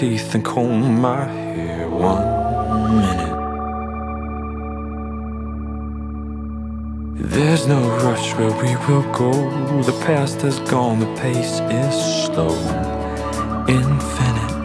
teeth and comb my hair one minute. There's no rush where we will go. The past has gone, the pace is slow, infinite.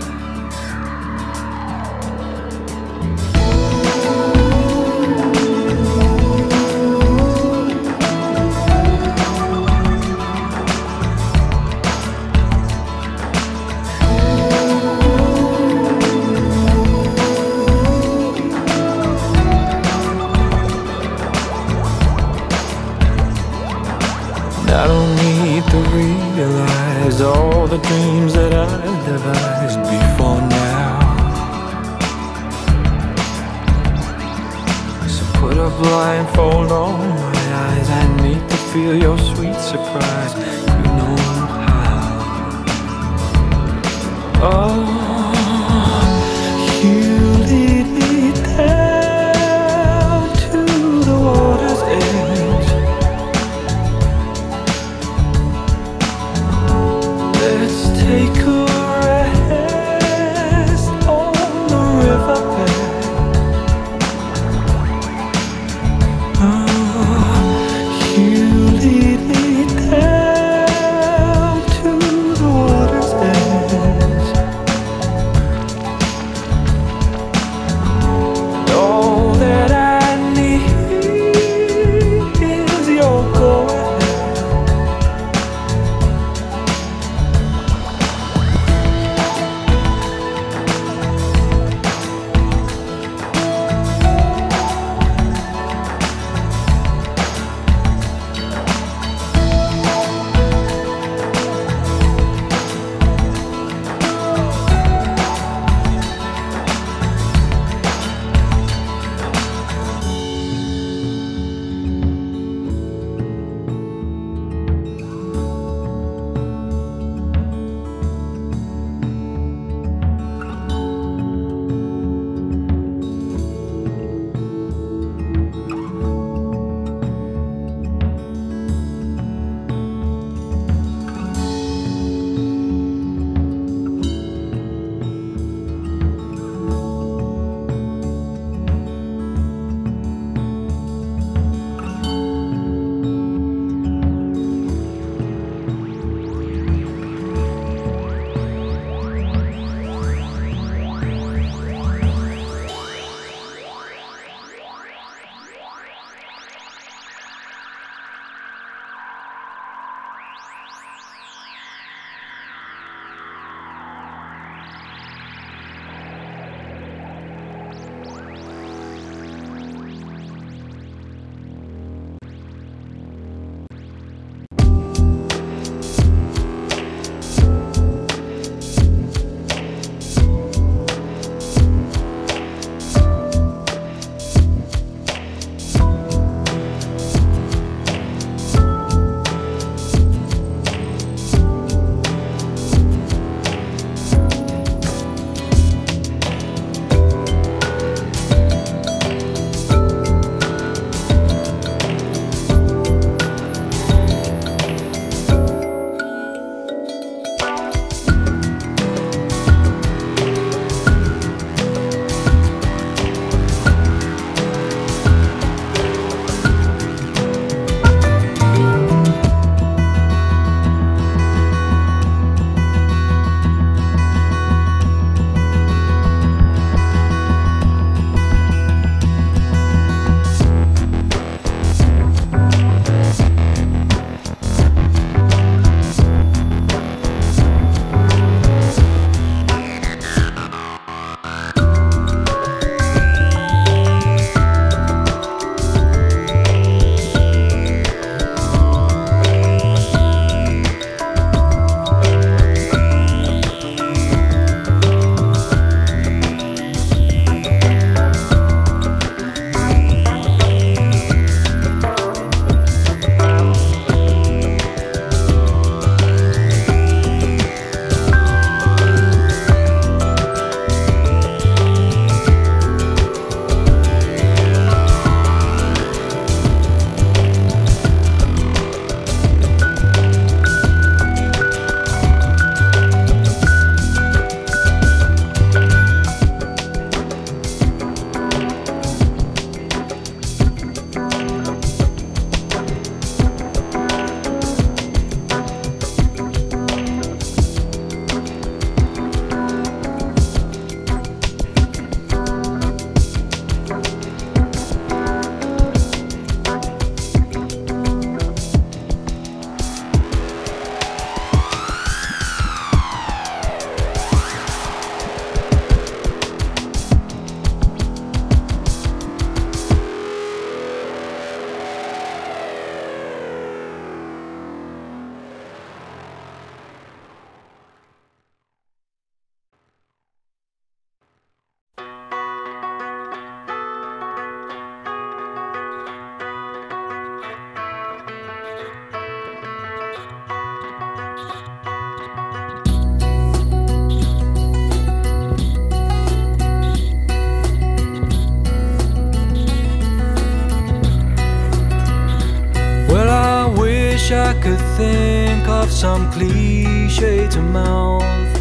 Some cliche to mouth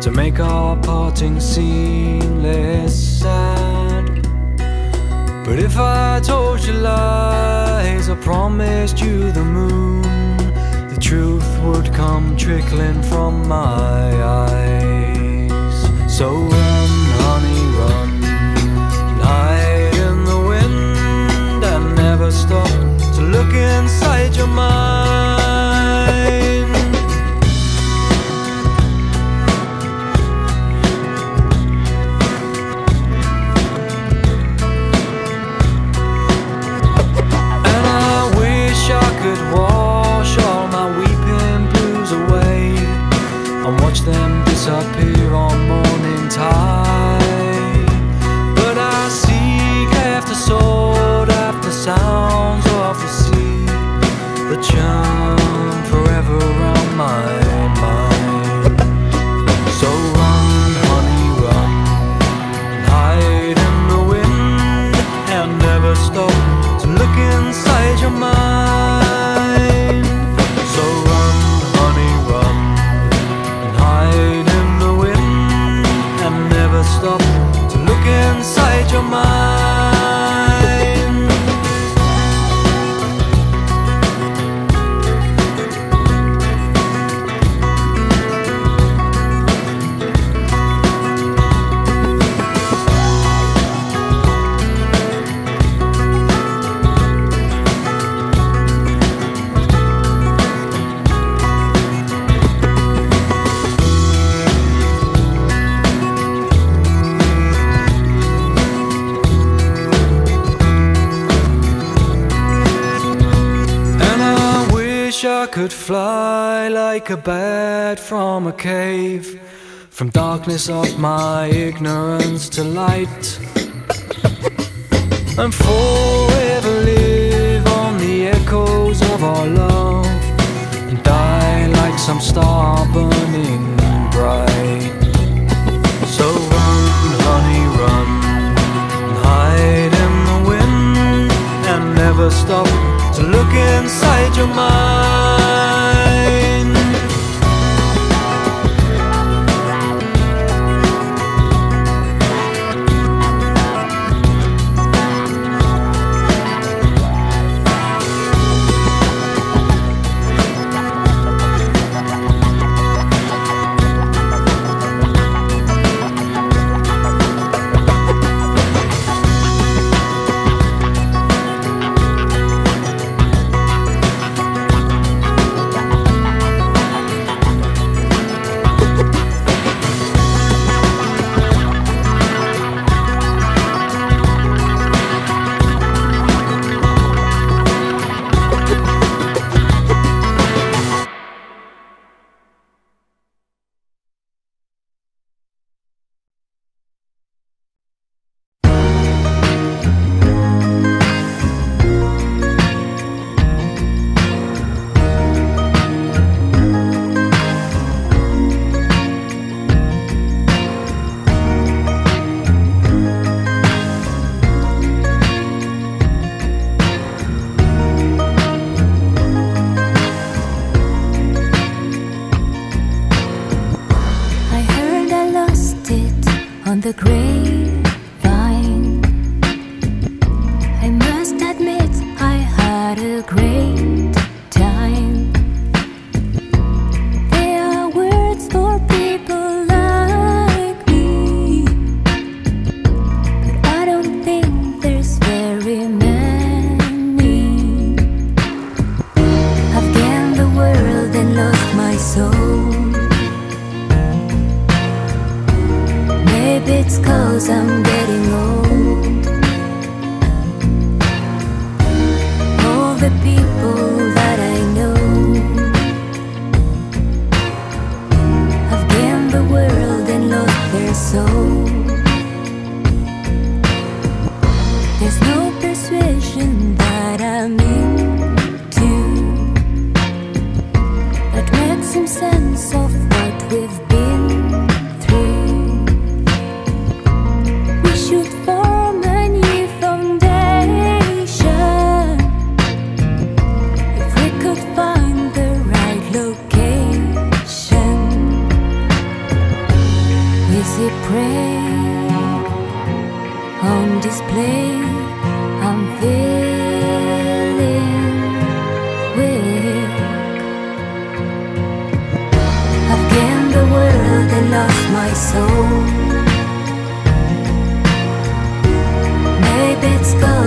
to make our parting seem less sad. But if I told you lies, I promised you the moon, the truth would come trickling from my eyes. So run, honey, run, hide in the wind, and never stop to look inside your mind. Fly like a bat from a cave, from darkness of my ignorance to light, and forever live on the echoes of our love, and die like some star burning bright. So run, honey, run, and hide in the wind, and never stop to look inside your mind.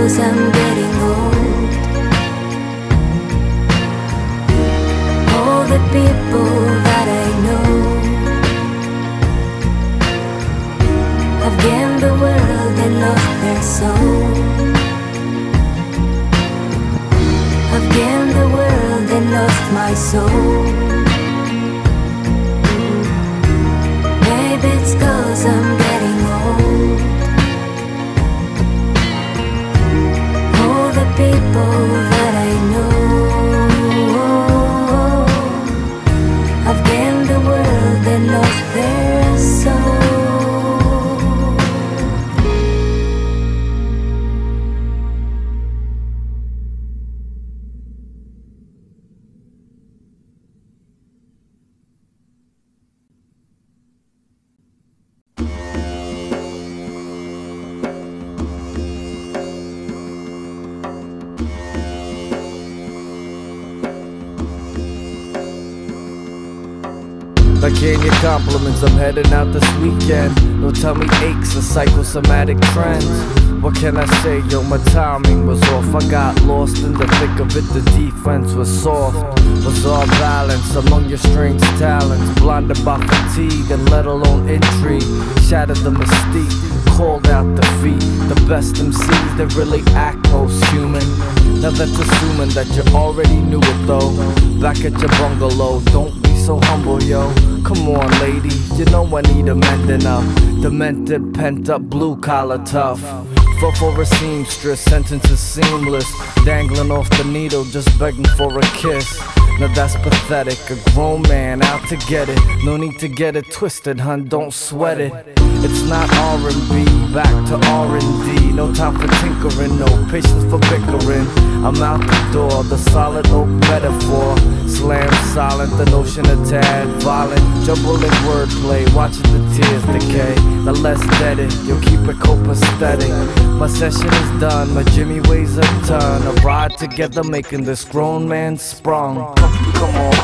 Cause I'm compliments, I'm heading out this weekend. No tummy aches or psychosomatic trends. What can I say, yo, my timing was off. I got lost in the thick of it, the defense was soft. Was all balance among your strange talents. Blinded by fatigue and let alone intrigue. Shattered the mystique, called out defeat. The best MCs that really act most human. Now that's assuming that you already knew it though. Back at your bungalow, don't so humble, yo. Come on, lady, you know I need a mending up. Demented, pent up, blue collar tough. Fell for a seamstress, sentences seamless. Dangling off the needle, just begging for a kiss. Now that's pathetic, a grown man out to get it. No need to get it twisted, hun, don't sweat it. It's not R&B, back to R&D. No time for tinkering, no patience for bickering. I'm out the door, the solid oak metaphor. Slam silent, the notion of tad violent. Jumbling wordplay, watching the tears decay. The less deaded, you'll keep it copacetic. My session is done, my Jimmy weighs a ton. A ride together, making this grown man sprung. Come, come on,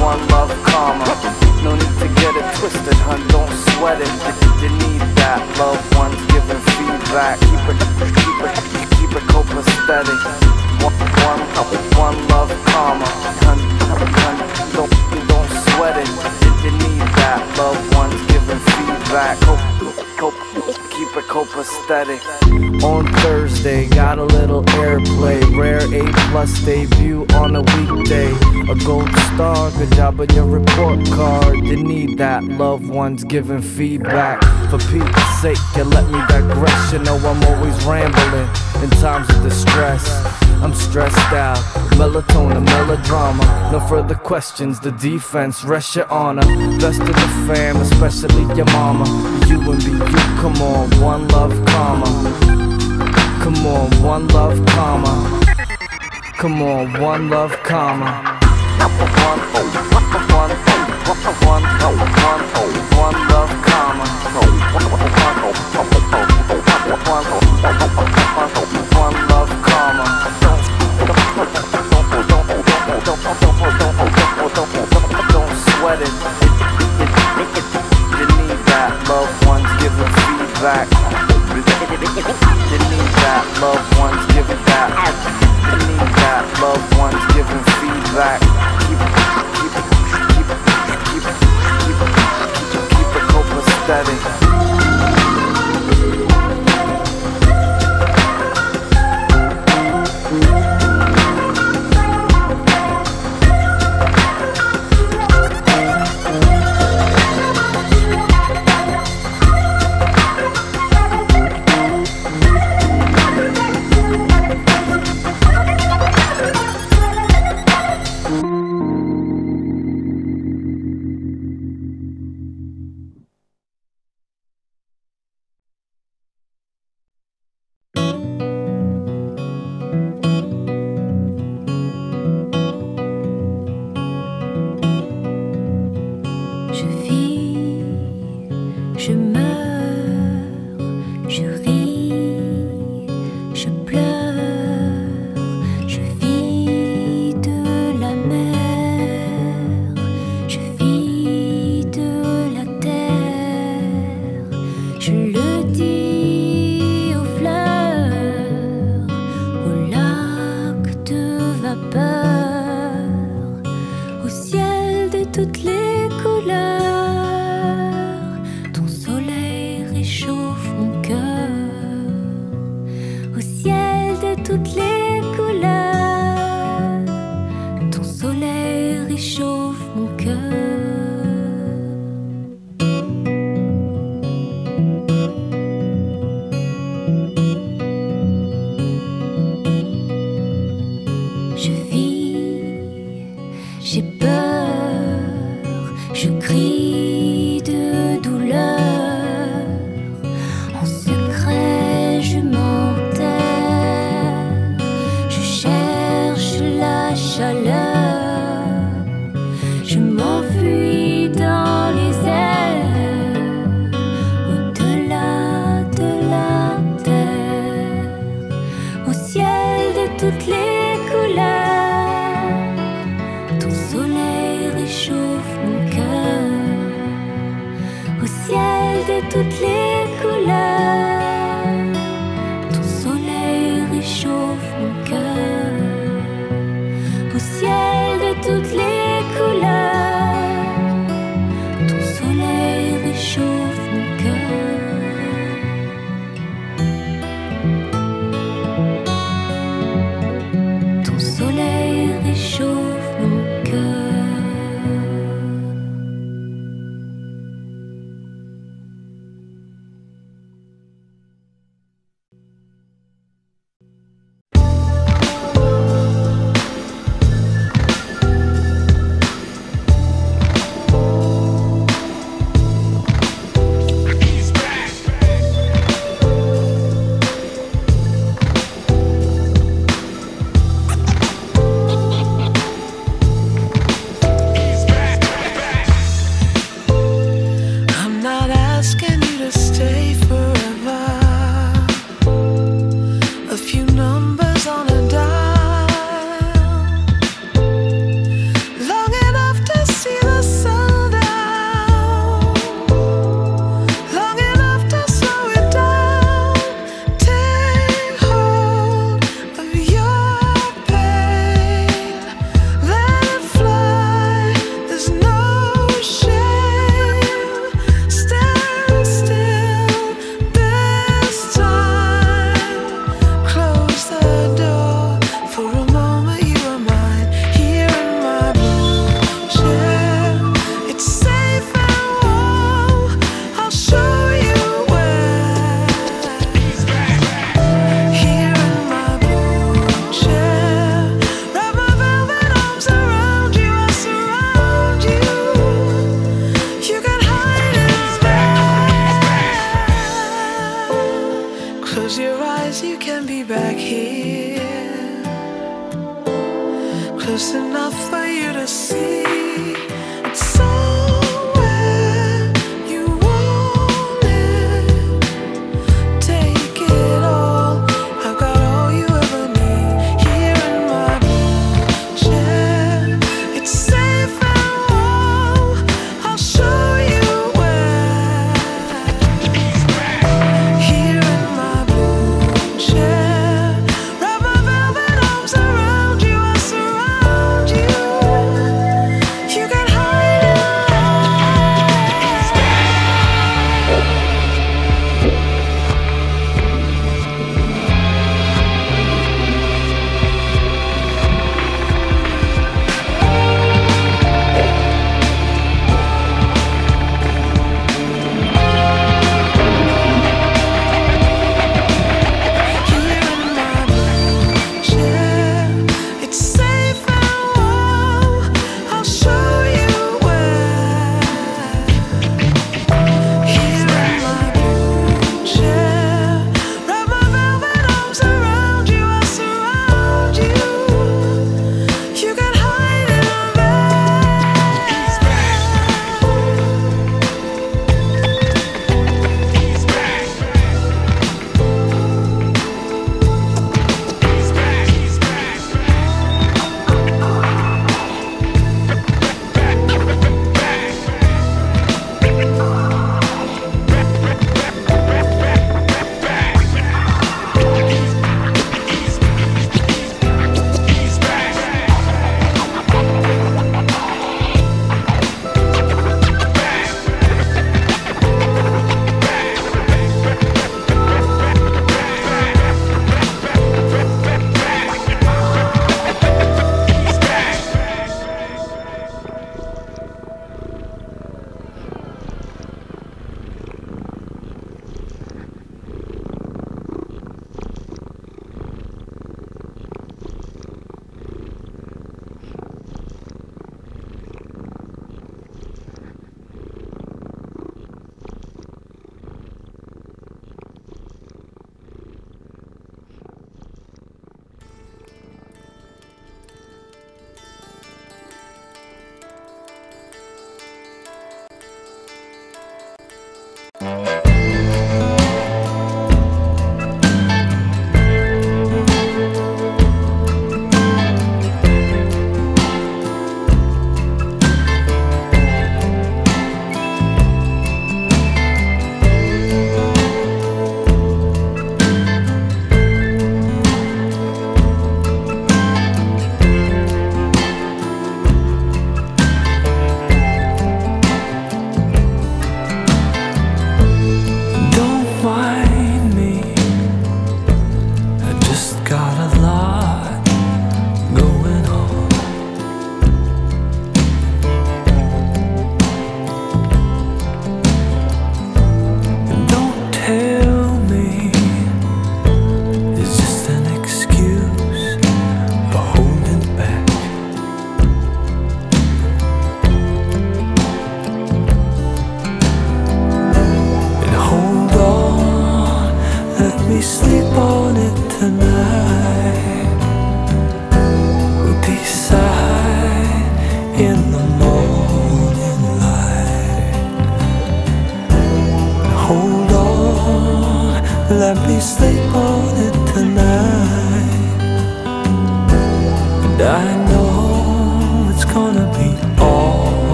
one love karma. No need to get it twisted, hun, don't sweat it. You, need that. Loved ones giving feedback. Keep it, keep it, keep it copacetic. One, one, one love karma. Hun, hun, don't, don't sweat it. You, need that. Loved ones giving feedback. Cope, cope, keep it copacetic. On Thursday, got a little airplay. Rare A plus debut on a weekday. A gold star, good job on your report card. You need that. Loved ones giving feedback. For Pete's sake, you let me digress. You know I'm always rambling in times of distress. I'm stressed out, melatonin, melodrama. No further questions, the defense, rest your honor. Best of the fam, especially your mama. You and me, you, come on, one love karma. Come on, one love karma. Come on, one love karma. Love. Ones giving feedback. Les 舒服歌。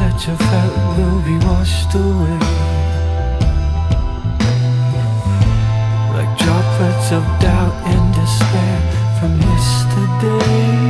that you've felt will be washed away. Like droplets of doubt and despair from yesterday.